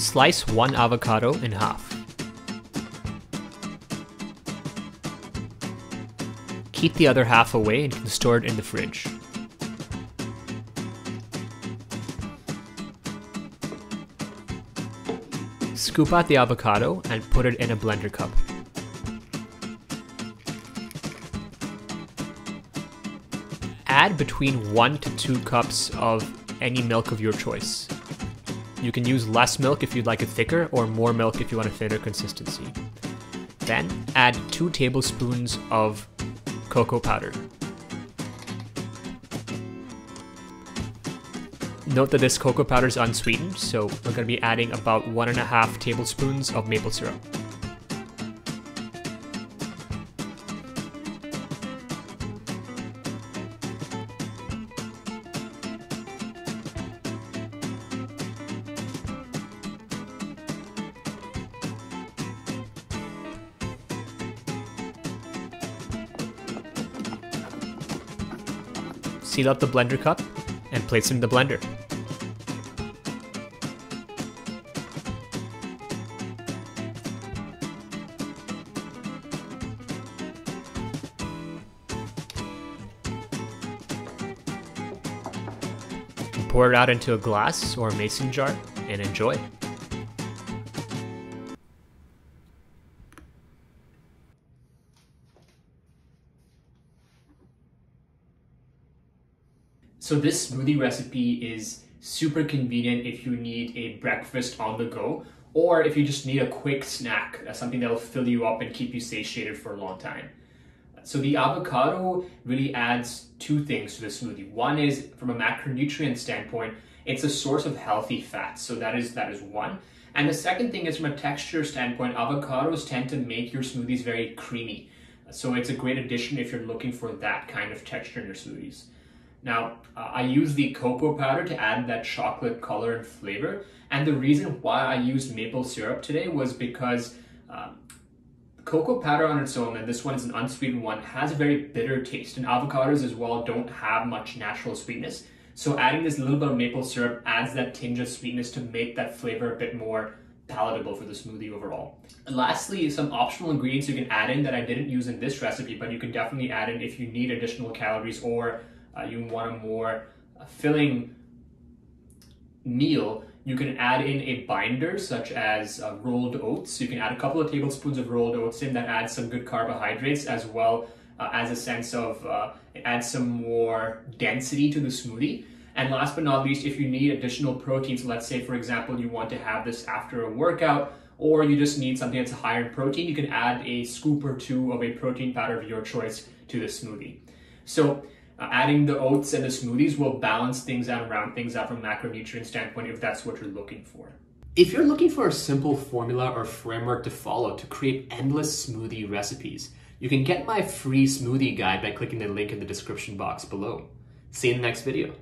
Slice one avocado in half. Keep the other half away and can store it in the fridge. Scoop out the avocado and put it in a blender cup. Add between 1 to 2 cups of any milk of your choice. You can use less milk if you'd like it thicker, or more milk if you want a thinner consistency. Then add 2 tablespoons of cocoa powder. Note that this cocoa powder is unsweetened, so we're going to be adding about 1.5 tablespoons of maple syrup. Seal up the blender cup, and place it in the blender. Pour it out into a glass or mason jar and enjoy. So this smoothie recipe is super convenient if you need a breakfast on the go or if you just need a quick snack, uh, something that'll fill you up and keep you satiated for a long time. So the avocado really adds two things to the smoothie. One is from a macronutrient standpoint, it's a source of healthy fats. So that is that is one. And the second thing is from a texture standpoint, avocados tend to make your smoothies very creamy. So it's a great addition if you're looking for that kind of texture in your smoothies. Now, uh, I use the cocoa powder to add that chocolate color and flavor. And the reason why I used maple syrup today was because um, cocoa powder on its own, and this one is an unsweetened one, has a very bitter taste. And avocados as well don't have much natural sweetness. So adding this little bit of maple syrup adds that tinge of sweetness to make that flavor a bit more palatable for the smoothie overall. And lastly, some optional ingredients you can add in that I didn't use in this recipe, but you can definitely add in if you need additional calories or uh, you want a more uh, filling meal, you can add in a binder such as uh, rolled oats. You can add a couple of tablespoons of rolled oats in that adds some good carbohydrates as well uh, as a sense of uh, it adds some more density to the smoothie. And last but not least, if you need additional proteins, let's say for example you want to have this after a workout or you just need something that's higher in protein, you can add a scoop or two of a protein powder of your choice to the smoothie. So uh, adding the oats and the smoothies will balance things out and round things out from a macronutrient standpoint if that's what you're looking for. If you're looking for a simple formula or framework to follow to create endless smoothie recipes, you can get my free smoothie guide by clicking the link in the description box below. See you in the next video.